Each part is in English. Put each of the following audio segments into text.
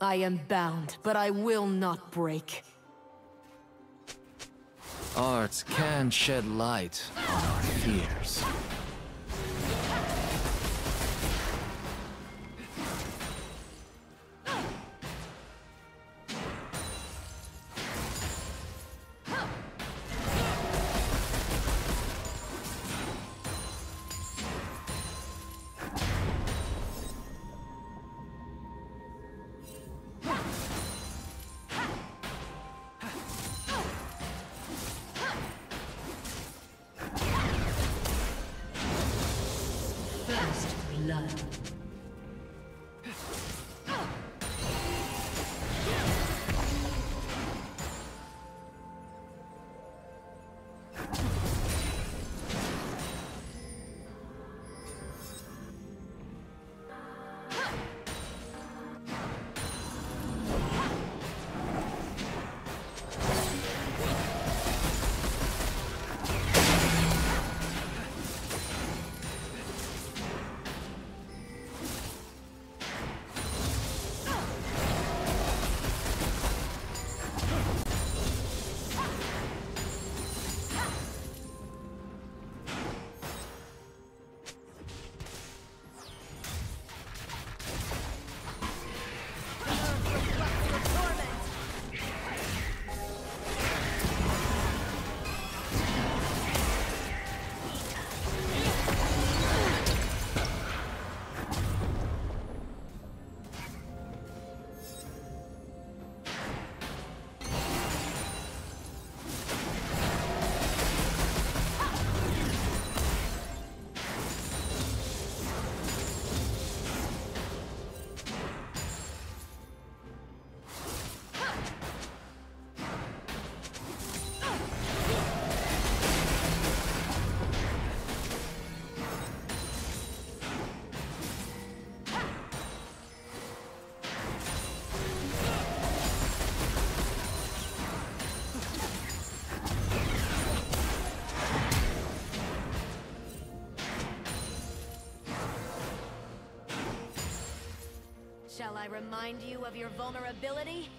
I am bound, but I will not break. Arts can shed light on our fears. Shall I remind you of your vulnerability?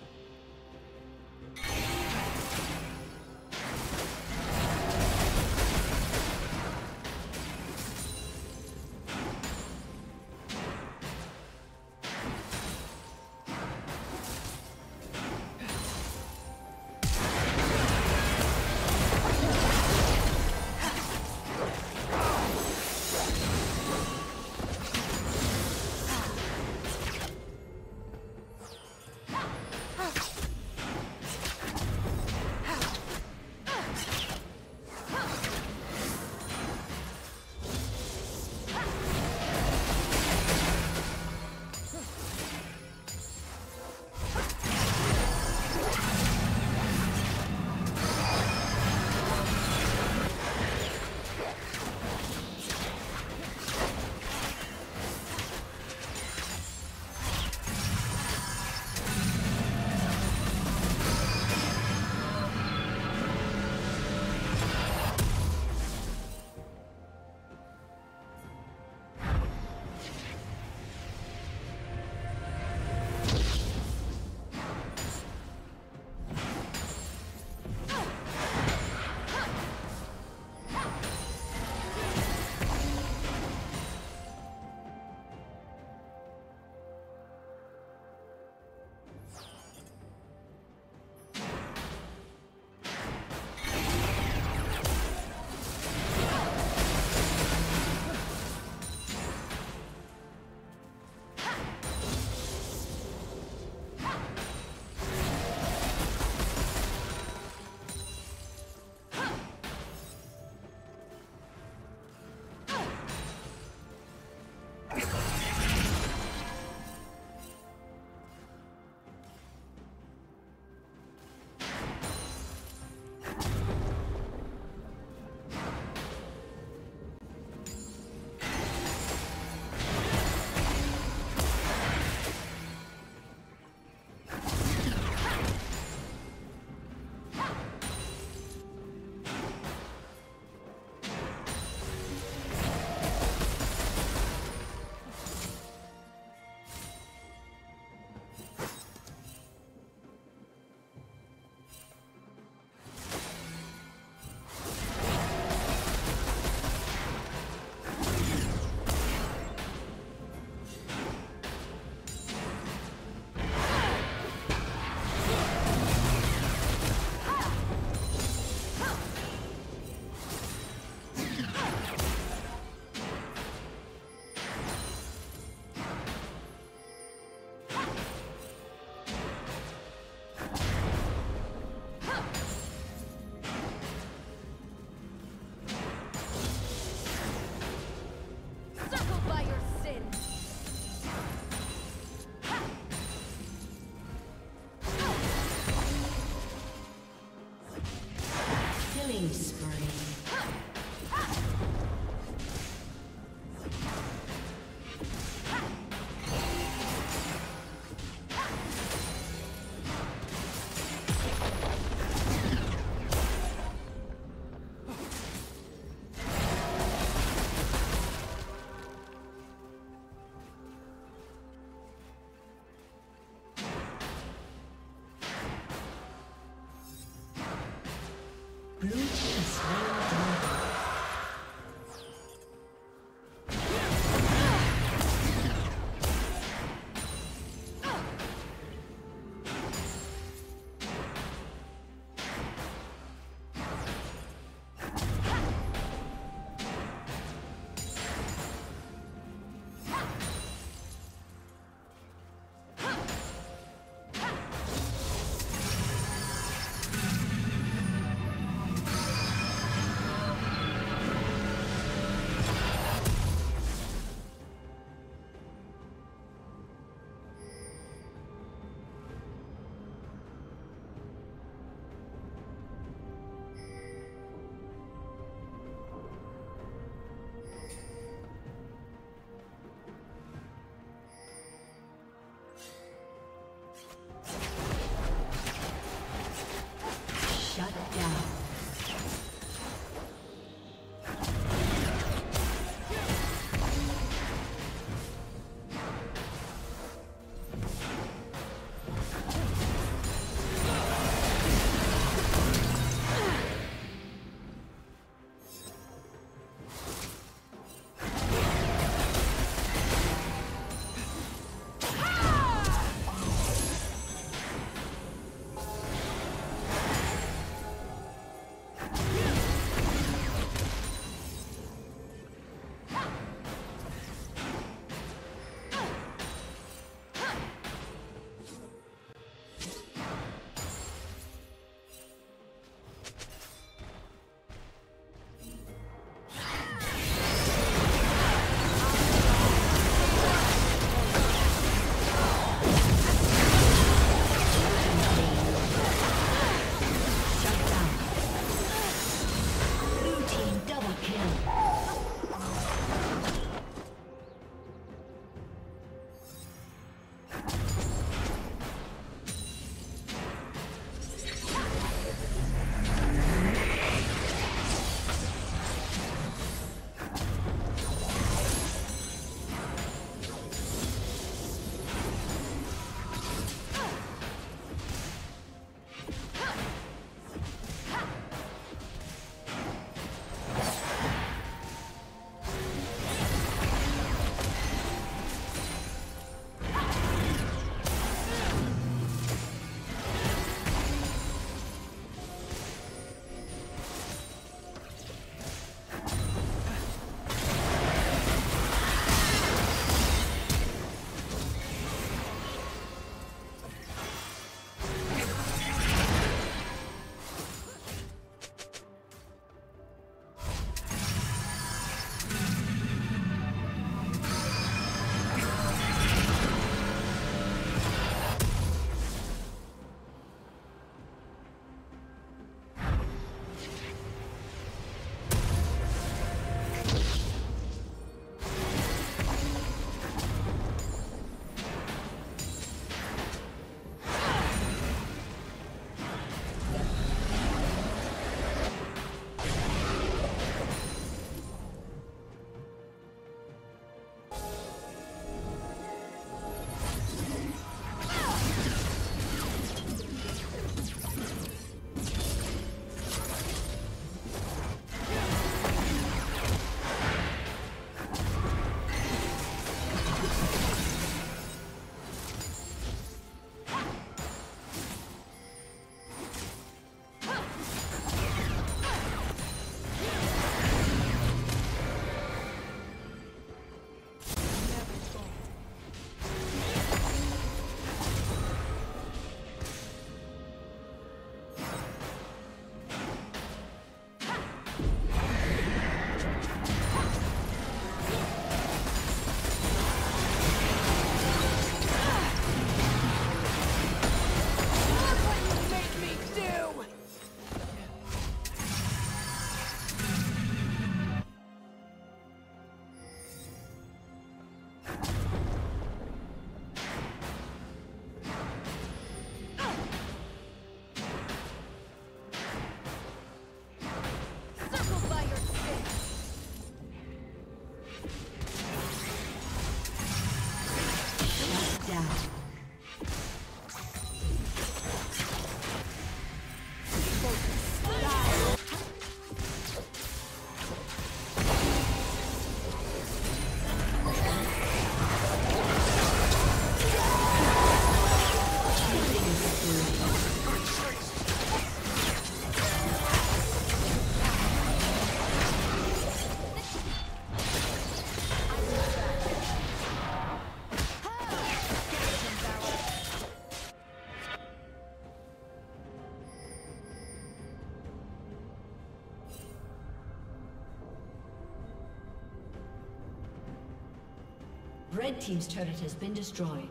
Red Team's turret has been destroyed.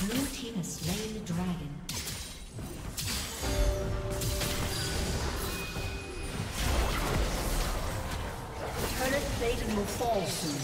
Blue Team has slain the dragon. Turret plating will fall soon.